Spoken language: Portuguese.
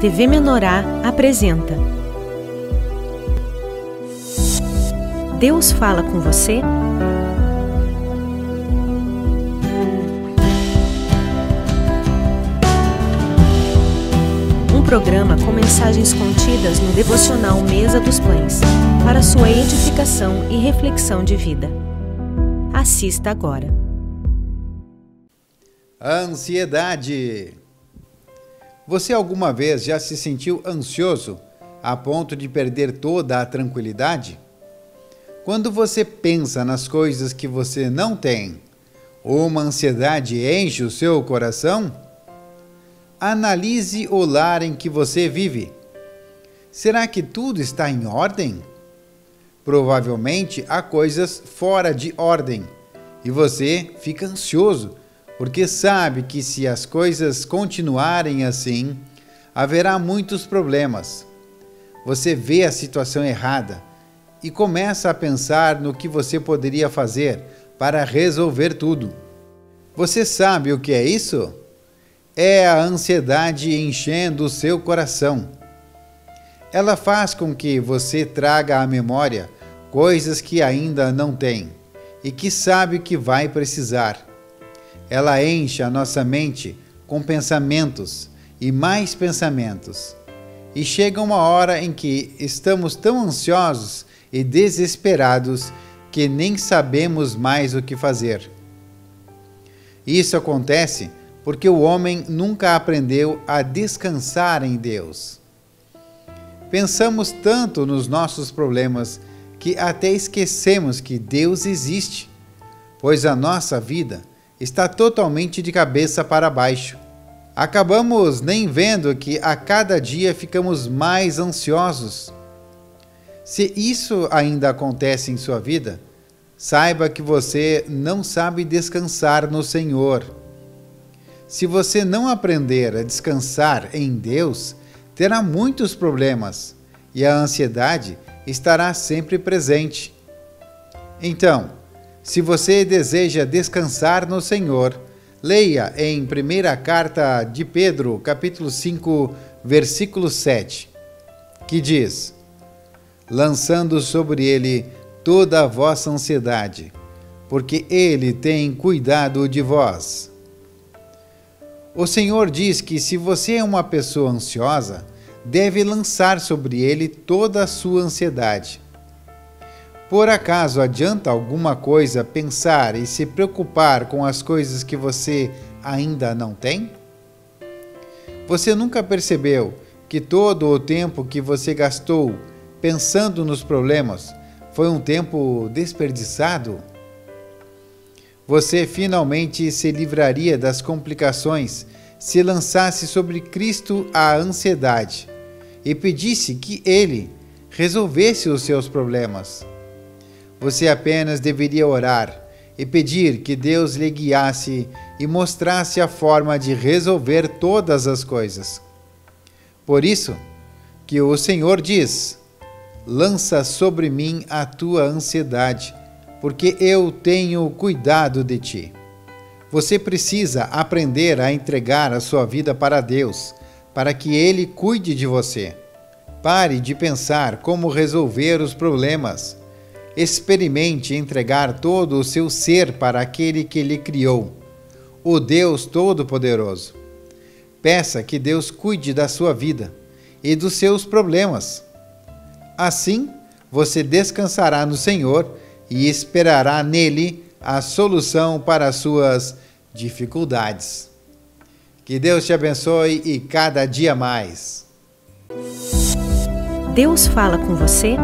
TV Menorá apresenta Deus fala com você? Um programa com mensagens contidas no devocional Mesa dos Pães, para sua edificação e reflexão de vida. Assista agora. Ansiedade. Você alguma vez já se sentiu ansioso a ponto de perder toda a tranquilidade? Quando você pensa nas coisas que você não tem, uma ansiedade enche o seu coração? Analise o lar em que você vive. Será que tudo está em ordem? Provavelmente há coisas fora de ordem e você fica ansioso porque sabe que se as coisas continuarem assim, haverá muitos problemas. Você vê a situação errada e começa a pensar no que você poderia fazer para resolver tudo. Você sabe o que é isso? É a ansiedade enchendo o seu coração. Ela faz com que você traga à memória coisas que ainda não tem e que sabe que vai precisar ela enche a nossa mente com pensamentos e mais pensamentos. E chega uma hora em que estamos tão ansiosos e desesperados que nem sabemos mais o que fazer. Isso acontece porque o homem nunca aprendeu a descansar em Deus. Pensamos tanto nos nossos problemas que até esquecemos que Deus existe, pois a nossa vida está totalmente de cabeça para baixo. Acabamos nem vendo que a cada dia ficamos mais ansiosos. Se isso ainda acontece em sua vida, saiba que você não sabe descansar no Senhor. Se você não aprender a descansar em Deus, terá muitos problemas e a ansiedade estará sempre presente. Então, se você deseja descansar no Senhor, leia em primeira carta de Pedro, capítulo 5, versículo 7, que diz: Lançando sobre ele toda a vossa ansiedade, porque ele tem cuidado de vós. O Senhor diz que se você é uma pessoa ansiosa, deve lançar sobre ele toda a sua ansiedade por acaso adianta alguma coisa pensar e se preocupar com as coisas que você ainda não tem? Você nunca percebeu que todo o tempo que você gastou pensando nos problemas foi um tempo desperdiçado? Você finalmente se livraria das complicações se lançasse sobre Cristo a ansiedade e pedisse que Ele resolvesse os seus problemas. Você apenas deveria orar e pedir que Deus lhe guiasse e mostrasse a forma de resolver todas as coisas. Por isso que o Senhor diz: Lança sobre mim a tua ansiedade, porque eu tenho cuidado de ti. Você precisa aprender a entregar a sua vida para Deus, para que Ele cuide de você. Pare de pensar como resolver os problemas experimente entregar todo o seu ser para aquele que lhe criou, o Deus Todo-Poderoso. Peça que Deus cuide da sua vida e dos seus problemas. Assim, você descansará no Senhor e esperará nele a solução para as suas dificuldades. Que Deus te abençoe e cada dia mais. Deus fala com você